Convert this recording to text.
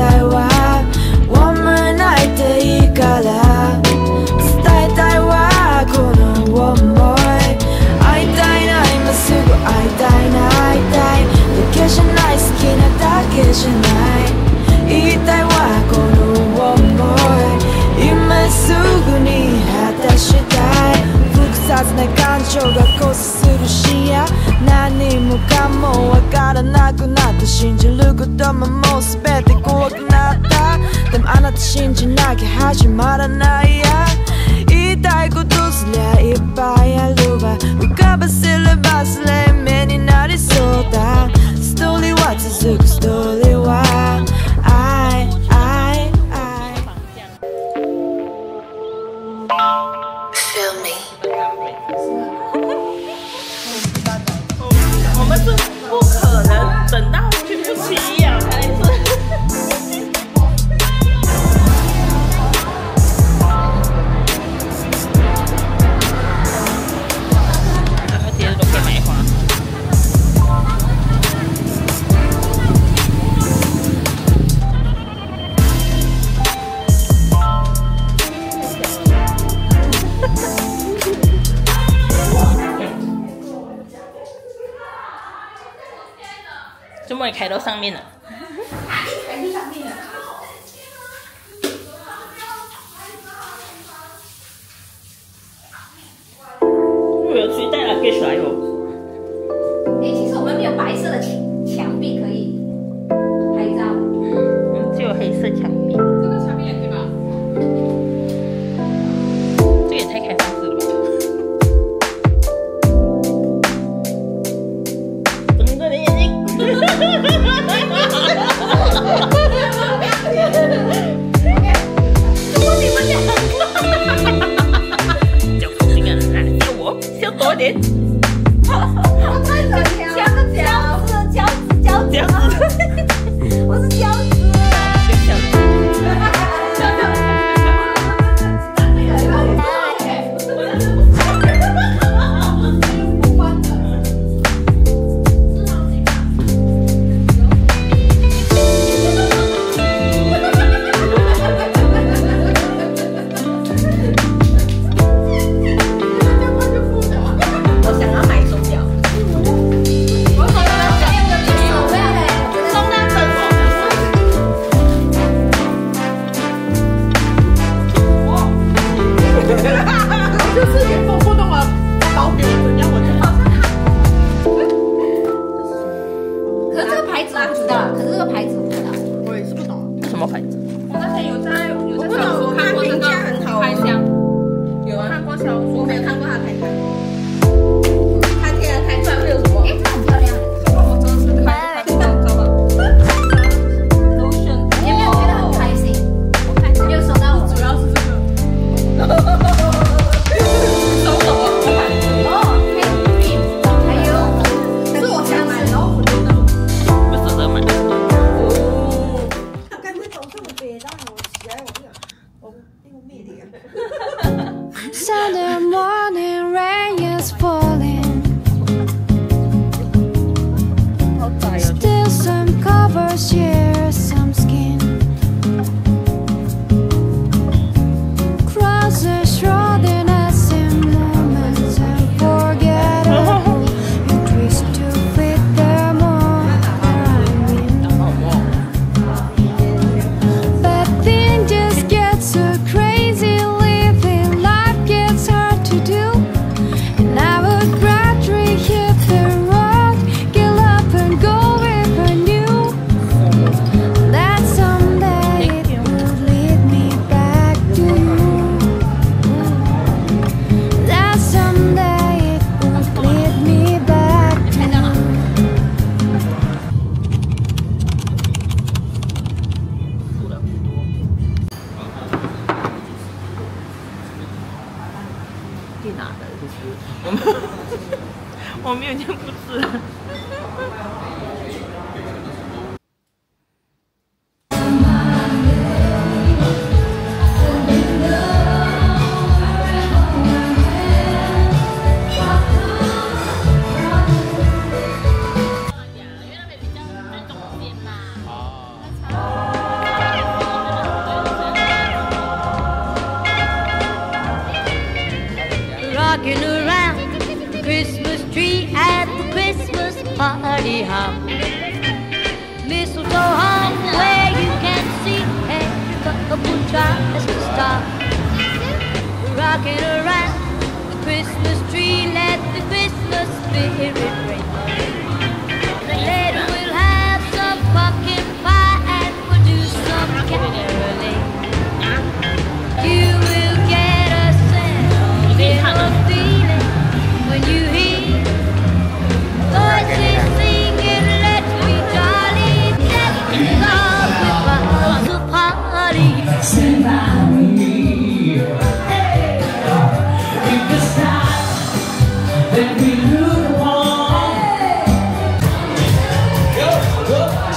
I 雑な感情が交差する深夜何もかもわからなくなって信じることももう全て怖くなった。でもあなた信じなきゃ始まらないや。言いたいことすりゃ部也开到上面了。我要水带了，给出哟。哎，其实我们没有白色的。recorded. hop. Mistletoe hung where you can see every couple tries to stop. Rocking around the Christmas tree, let the Christmas spirit ring. 어?